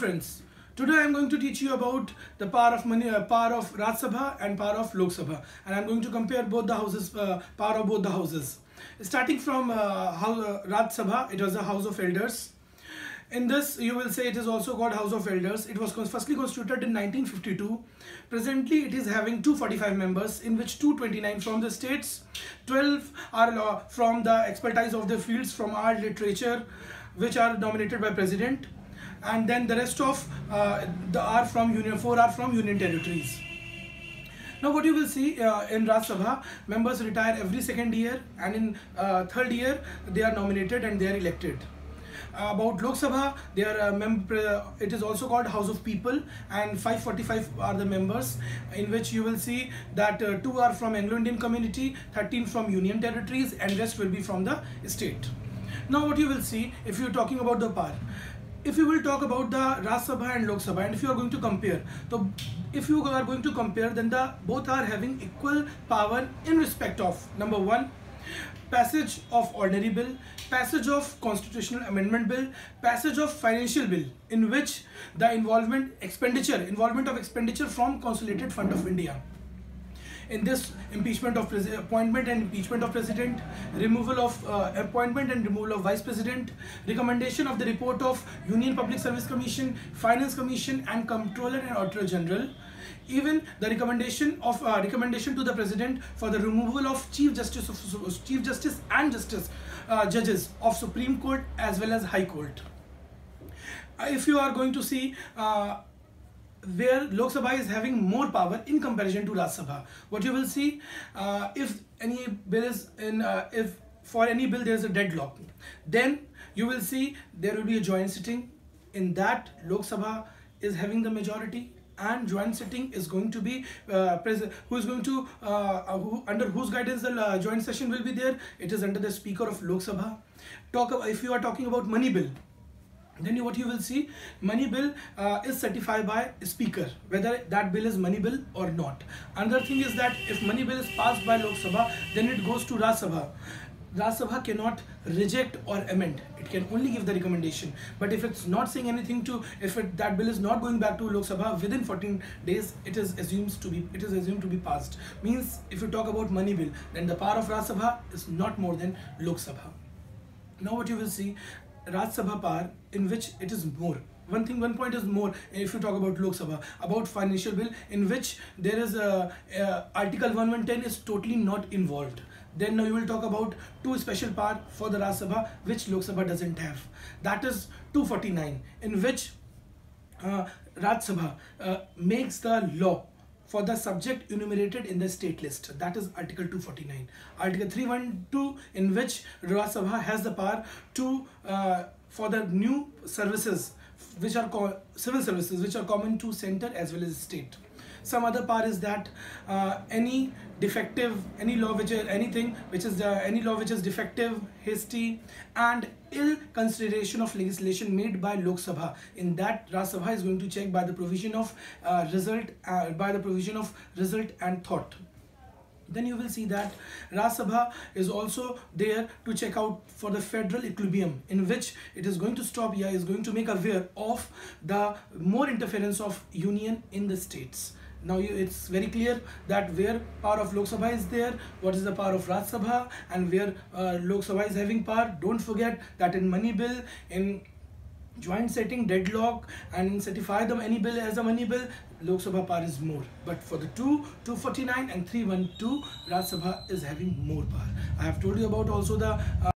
Friends, today I am going to teach you about the power of money, uh, power of Rajya Sabha and power of Lok Sabha, and I am going to compare both the houses, uh, power of both the houses. Starting from uh, house, uh, Rajya Sabha, it was a house of elders. In this, you will say it is also called House of Elders. It was firstly constituted in 1952. Presently, it is having 245 members, in which 229 from the states, 12 are from the expertise of the fields from art, literature, which are nominated by president and then the rest of uh, the are from union four are from union territories now what you will see uh, in Rajya Sabha, members retire every second year and in uh, third year they are nominated and they are elected. Uh, about Lok Sabha, they are uh, it is also called House of People and 545 are the members in which you will see that uh, 2 are from Anglo-Indian community, 13 from Union territories and rest will be from the state. Now what you will see if you are talking about the power if you will talk about the Rajya Sabha and Lok Sabha and if you are going to compare so if you are going to compare then the both are having equal power in respect of number one passage of ordinary bill passage of constitutional amendment bill passage of financial bill in which the involvement expenditure involvement of expenditure from consolidated fund of india in this impeachment of appointment and impeachment of president, removal of uh, appointment and removal of vice president, recommendation of the report of Union Public Service Commission, Finance Commission and Comptroller and Auditor General, even the recommendation of uh, recommendation to the president for the removal of chief justice of chief justice and justice uh, judges of supreme court as well as high court. If you are going to see uh, where Lok Sabha is having more power in comparison to Rajya Sabha. What you will see, uh, if any bill is in, uh, if for any bill there is a deadlock, then you will see there will be a joint sitting. In that, Lok Sabha is having the majority and joint sitting is going to be uh, who is going to uh, who, under whose guidance the uh, joint session will be there it is under the speaker of lok sabha talk about, if you are talking about money bill then you, what you will see money bill uh, is certified by speaker whether that bill is money bill or not another thing is that if money bill is passed by lok sabha then it goes to rajya sabha Rajya Sabha cannot reject or amend. It can only give the recommendation. But if it's not saying anything to, if it, that bill is not going back to Lok Sabha within 14 days, it is assumed to be, it is assumed to be passed. Means if you talk about money bill, then the power of Rajya Sabha is not more than Lok Sabha. Now what you will see, Rajya Sabha power in which it is more. One thing one point is more if you talk about Lok Sabha about financial bill in which there is a, article 1110 is totally not involved. Then you will talk about two special power for the Rajya Sabha which Lok Sabha doesn't have. That is 249 in which uh, Rajya Sabha uh, makes the law for the subject enumerated in the state list. That is Article 249. Article 312 in which Rajya Sabha has the power to uh, for the new services which are called civil services which are common to center as well as state some other part is that uh, any defective any law which is anything which is uh, any law which is defective hasty and ill consideration of legislation made by Lok Sabha. In that Rajya Sabha is going to check by the provision of uh, result uh, by the provision of result and thought. Then you will see that Rajya Sabha is also there to check out for the federal equilibrium in which it is going to stop yeah is going to make aware of the more interference of union in the states now you, it's very clear that where power of Lok Sabha is there, what is the power of Rajya Sabha and where uh, Lok Sabha is having power. Don't forget that in money bill, in joint setting, deadlock and certify the money bill as a money bill, Lok Sabha power is more. But for the 2, 249 and 312, Rajya Sabha is having more power. I have told you about also the uh,